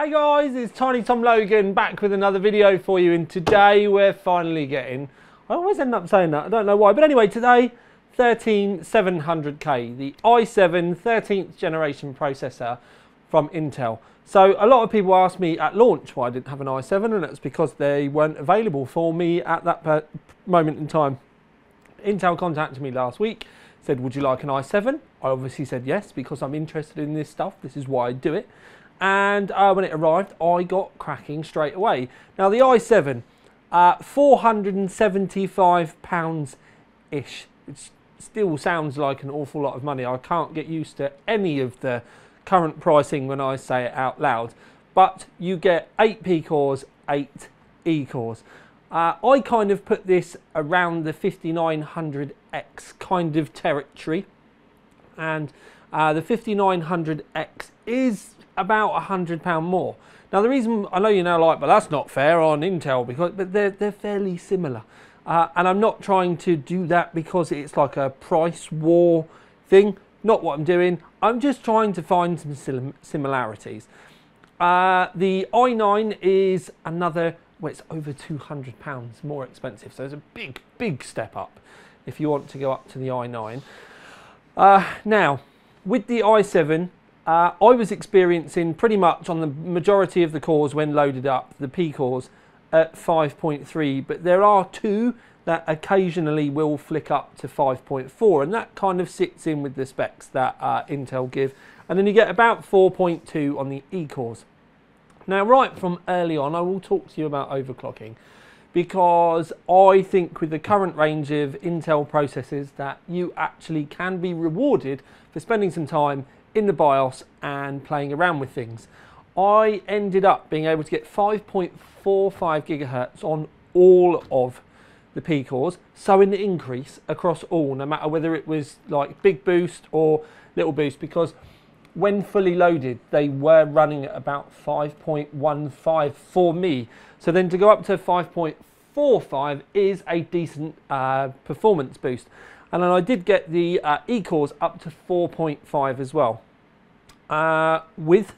Hey guys, it's Tiny Tom Logan back with another video for you and today we're finally getting, I always end up saying that, I don't know why, but anyway today 13700K, the i7 13th generation processor from Intel. So a lot of people asked me at launch why I didn't have an i7 and it's because they weren't available for me at that moment in time. Intel contacted me last week, said would you like an i7? I obviously said yes because I'm interested in this stuff, this is why I do it and uh, when it arrived, I got cracking straight away. Now the i7, uh, 475 pounds ish. It still sounds like an awful lot of money. I can't get used to any of the current pricing when I say it out loud. But you get 8 P cores, 8 E cores. Uh, I kind of put this around the 5900X kind of territory. And uh, the 5900X is about a hundred pound more. Now the reason I know you know like, but that's not fair on Intel because but they're they're fairly similar, uh, and I'm not trying to do that because it's like a price war thing. Not what I'm doing. I'm just trying to find some similarities. Uh, the i9 is another. Well, it's over two hundred pounds more expensive, so it's a big big step up if you want to go up to the i9. Uh, now with the i7 uh, I was experiencing pretty much on the majority of the cores when loaded up, the P cores at 5.3, but there are two that occasionally will flick up to 5.4, and that kind of sits in with the specs that uh, Intel give. And then you get about 4.2 on the E cores. Now, right from early on, I will talk to you about overclocking because I think with the current range of Intel processors that you actually can be rewarded for spending some time in the BIOS and playing around with things. I ended up being able to get 5.45 gigahertz on all of the P cores, so an increase across all, no matter whether it was like big boost or little boost, because when fully loaded, they were running at about 5.15 for me. So then to go up to 5.45 is a decent uh, performance boost. And then I did get the uh, E-cores up to 4.5 as well. Uh, with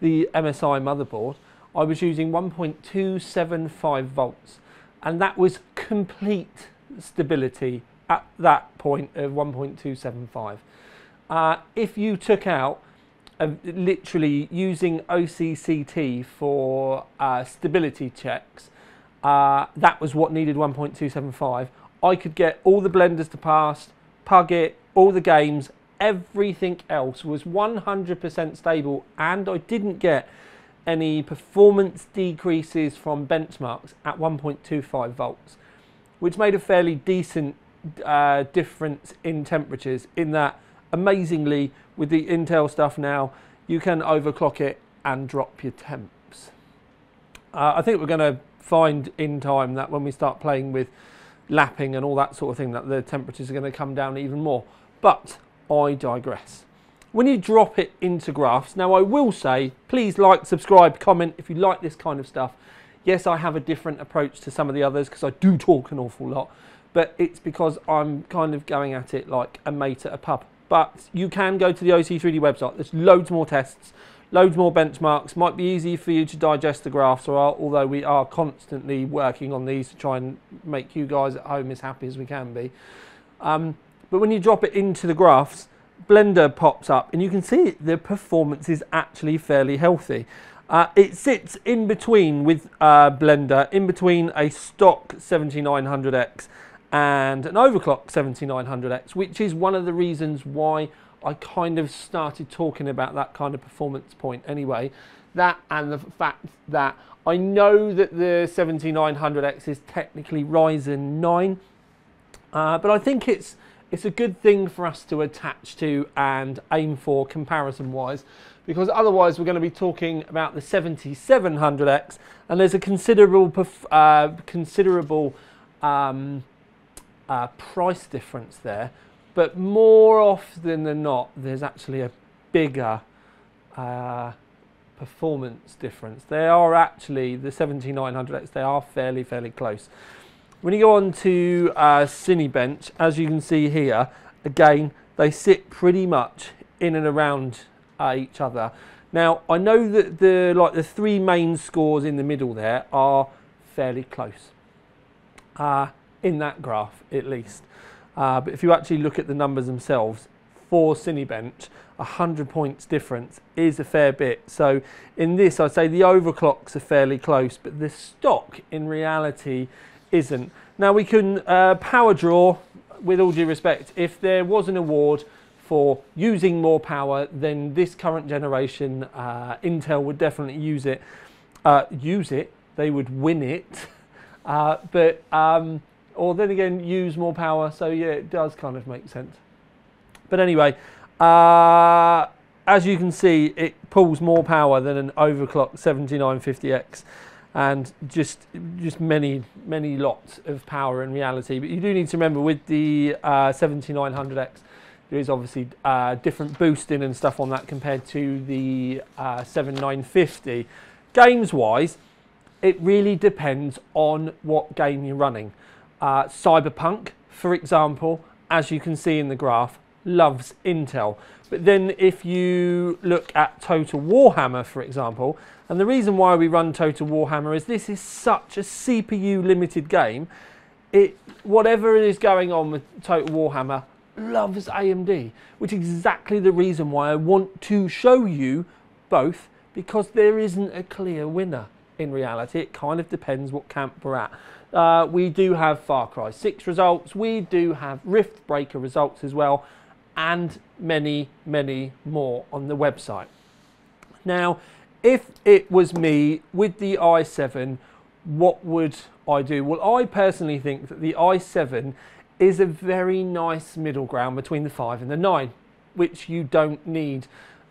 the MSI motherboard, I was using 1.275 volts, and that was complete stability at that point of 1.275. Uh, if you took out uh, literally using OCCT for uh, stability checks, uh, that was what needed 1.275. I could get all the blenders to pass, Puget, all the games, everything else was 100% stable, and I didn't get any performance decreases from benchmarks at 1.25 volts, which made a fairly decent uh, difference in temperatures. In that, amazingly, with the Intel stuff now, you can overclock it and drop your temps. Uh, I think we're going to find in time that when we start playing with lapping and all that sort of thing that the temperatures are going to come down even more. But I digress. When you drop it into graphs, now I will say, please like, subscribe, comment if you like this kind of stuff. Yes, I have a different approach to some of the others because I do talk an awful lot, but it's because I'm kind of going at it like a mate at a pub. But you can go to the OC3D website. There's loads more tests, loads more benchmarks. Might be easy for you to digest the graphs, or although we are constantly working on these to try and make you guys at home as happy as we can be. Um, but when you drop it into the graphs, Blender pops up and you can see the performance is actually fairly healthy. Uh, it sits in between with uh, Blender, in between a stock 7900X and an overclock 7900X, which is one of the reasons why I kind of started talking about that kind of performance point anyway. That and the fact that I know that the 7900X is technically Ryzen 9, uh, but I think it's it's a good thing for us to attach to and aim for comparison wise because otherwise we're going to be talking about the 7700X and there's a considerable uh, considerable um, uh, price difference there. But more often than not there's actually a bigger uh, performance difference. They are actually the 7900X they are fairly fairly close when you go on to uh, Cinebench, as you can see here, again, they sit pretty much in and around uh, each other. Now I know that the like the three main scores in the middle there are fairly close, uh, in that graph at least. Uh, but if you actually look at the numbers themselves, for Cinebench, 100 points difference is a fair bit. So in this, I'd say the overclocks are fairly close, but the stock in reality isn't. Now we can uh, power draw, with all due respect, if there was an award for using more power, then this current generation, uh, Intel would definitely use it. Uh, use it, they would win it. Uh, but, um, or then again, use more power. So yeah, it does kind of make sense. But anyway, uh, as you can see, it pulls more power than an overclock 7950X and just just many many lots of power in reality but you do need to remember with the uh, 7900X there is obviously uh, different boosting and stuff on that compared to the uh, 7950. Games wise, it really depends on what game you're running. Uh, Cyberpunk, for example, as you can see in the graph, loves Intel. But then if you look at Total Warhammer, for example, and the reason why we run Total Warhammer is this is such a CPU limited game. It whatever is going on with Total Warhammer loves AMD, which is exactly the reason why I want to show you both because there isn't a clear winner in reality. It kind of depends what camp we're at. Uh, we do have Far Cry 6 results, we do have Rift Breaker results as well, and many, many more on the website. Now, if it was me with the i7, what would I do? Well, I personally think that the i7 is a very nice middle ground between the 5 and the 9, which you don't need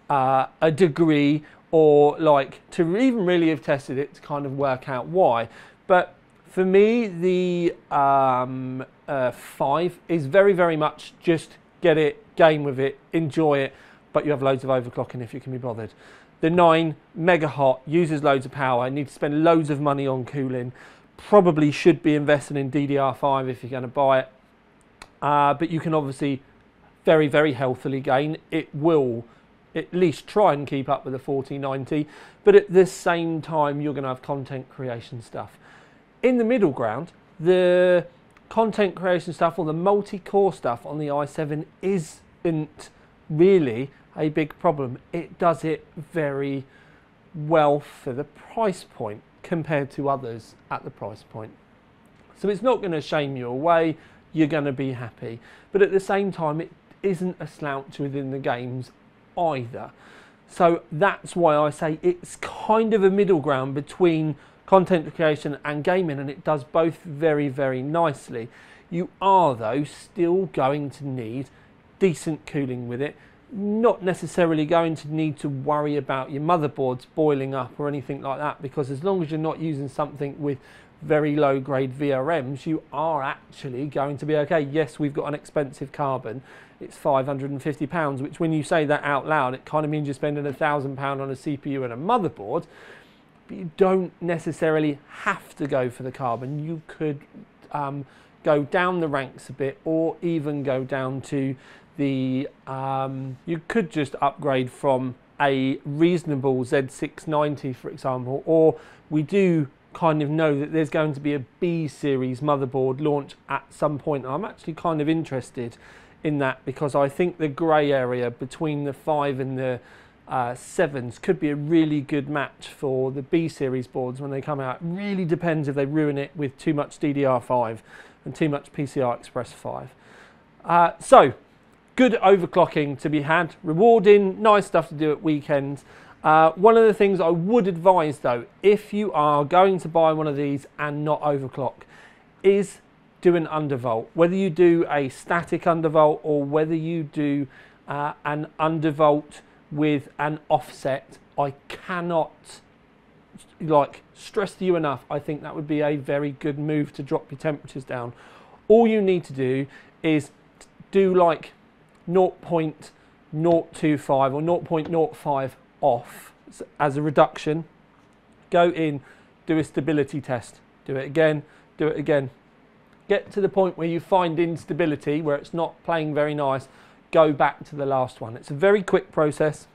uh, a degree or like to even really have tested it to kind of work out why. But for me, the um, uh, 5 is very, very much just get it, game with it, enjoy it, but you have loads of overclocking if you can be bothered. The 9, mega hot, uses loads of power, need to spend loads of money on cooling, probably should be investing in DDR5 if you're going to buy it uh, but you can obviously very, very healthily gain. It will at least try and keep up with the 4090, but at the same time, you're going to have content creation stuff. In the middle ground, the content creation stuff or the multi core stuff on the i7 isn't really a big problem. It does it very well for the price point compared to others at the price point. So it's not going to shame you away you're going to be happy. But at the same time, it isn't a slouch within the games either. So that's why I say it's kind of a middle ground between content creation and gaming, and it does both very, very nicely. You are, though, still going to need decent cooling with it. Not necessarily going to need to worry about your motherboards boiling up or anything like that, because as long as you're not using something with very low grade VRMs, you are actually going to be okay. Yes, we've got an expensive carbon. It's £550, which when you say that out loud, it kind of means you're spending a £1,000 on a CPU and a motherboard. You don't necessarily have to go for the carbon. You could um, go down the ranks a bit or even go down to the, um, you could just upgrade from a reasonable Z690, for example, or we do kind of know that there's going to be a B series motherboard launch at some point. I'm actually kind of interested in that because I think the grey area between the 5 and the uh, 7s could be a really good match for the B series boards when they come out. Really depends if they ruin it with too much DDR5 and too much PCI Express 5. Uh, so, good overclocking to be had, rewarding, nice stuff to do at weekends. Uh, one of the things I would advise though, if you are going to buy one of these and not overclock, is do an undervolt. Whether you do a static undervolt or whether you do uh, an undervolt with an offset, I cannot like stress to you enough. I think that would be a very good move to drop your temperatures down. All you need to do is do like 0.025 or 0.05 off as a reduction, go in, do a stability test, do it again, do it again. Get to the point where you find instability, where it's not playing very nice, go back to the last one. It's a very quick process.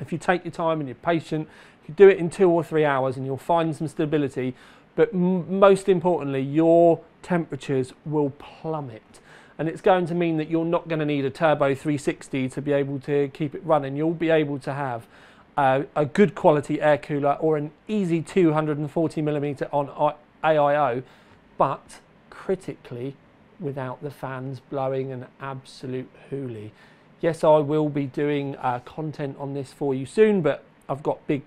If you take your time and you're patient, you do it in two or three hours and you'll find some stability. But most importantly, your temperatures will plummet. And it's going to mean that you're not going to need a turbo 360 to be able to keep it running. You'll be able to have uh, a good quality air cooler or an easy 240 millimeter on AIO, but critically without the fans blowing an absolute hoolie. Yes, I will be doing uh, content on this for you soon, but I've got big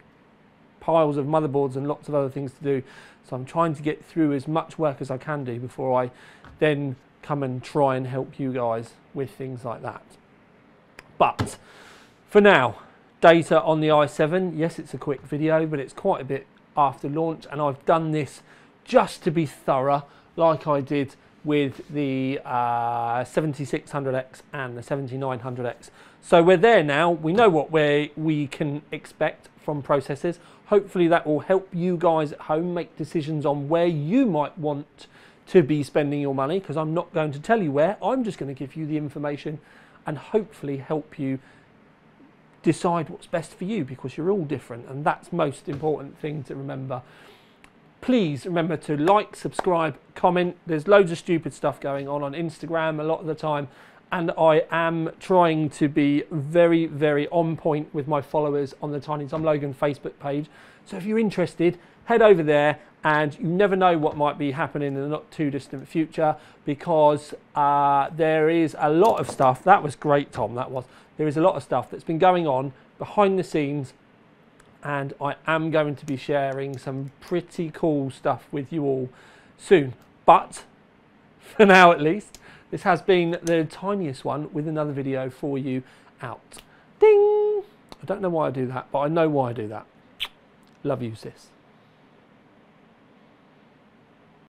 piles of motherboards and lots of other things to do. So I'm trying to get through as much work as I can do before I then come and try and help you guys with things like that. But for now, data on the i7. Yes, it's a quick video, but it's quite a bit after launch, and I've done this just to be thorough, like I did with the uh, 7600X and the 7900X. So we're there now. We know what we we can expect from processors. Hopefully that will help you guys at home make decisions on where you might want to be spending your money because I'm not going to tell you where. I'm just going to give you the information and hopefully help you decide what's best for you because you're all different and that's most important thing to remember please remember to like subscribe comment. There's loads of stupid stuff going on on instagram a lot of the time and i am trying to be very very on point with my followers on the tiny tom logan facebook page. So if you're interested head over there and you never know what might be happening in the not too distant future because uh, there is a lot of stuff. That was great tom that was. There is a lot of stuff that's been going on behind the scenes and I am going to be sharing some pretty cool stuff with you all soon. But for now at least, this has been the tiniest one with another video for you out. Ding! I don't know why I do that, but I know why I do that. Love you, sis.